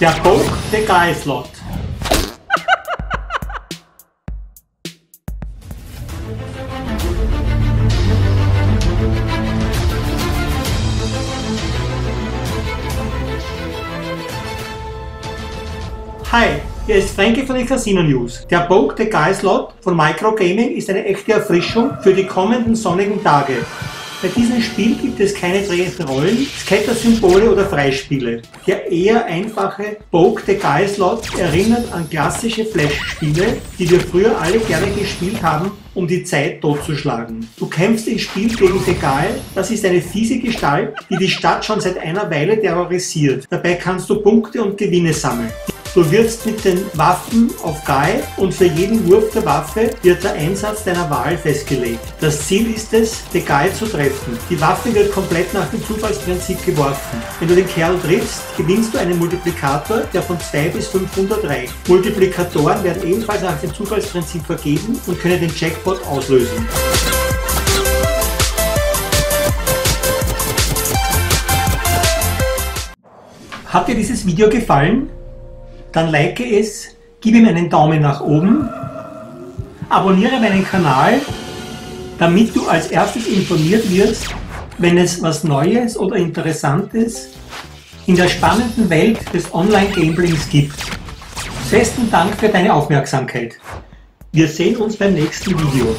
Der Poke the Guy Slot. Hi, hier ist Frankie von den Casino News. Der Poke the Guy Slot von Micro Gaming ist eine echte Erfrischung für die kommenden sonnigen Tage. Bei diesem Spiel gibt es keine drehenden Rollen, Scatter-Symbole oder Freispiele. Der eher einfache Poke the Guy Slot erinnert an klassische Flash-Spiele, die wir früher alle gerne gespielt haben, um die Zeit totzuschlagen. Du kämpfst im Spiel gegen The Guy, das ist eine fiese Gestalt, die die Stadt schon seit einer Weile terrorisiert. Dabei kannst du Punkte und Gewinne sammeln. Du wirst mit den Waffen auf Guy und für jeden Wurf der Waffe wird der Einsatz deiner Wahl festgelegt. Das Ziel ist es, den Guy zu treffen. Die Waffe wird komplett nach dem Zufallsprinzip geworfen. Wenn du den Kerl triffst, gewinnst du einen Multiplikator, der von 2 bis 500 reicht. Multiplikatoren werden ebenfalls nach dem Zufallsprinzip vergeben und können den Jackpot auslösen. Hat dir dieses Video gefallen? Dann like es, gib ihm einen Daumen nach oben, abonniere meinen Kanal, damit du als erstes informiert wirst, wenn es was Neues oder Interessantes in der spannenden Welt des Online-Gamblings gibt. Besten Dank für deine Aufmerksamkeit. Wir sehen uns beim nächsten Video.